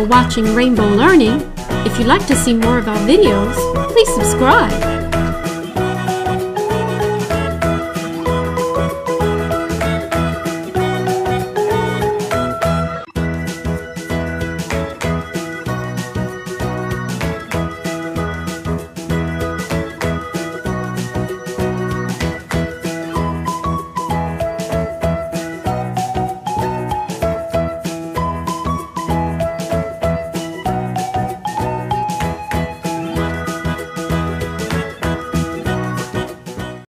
for watching Rainbow Learning. If you'd like to see more of our videos, please subscribe.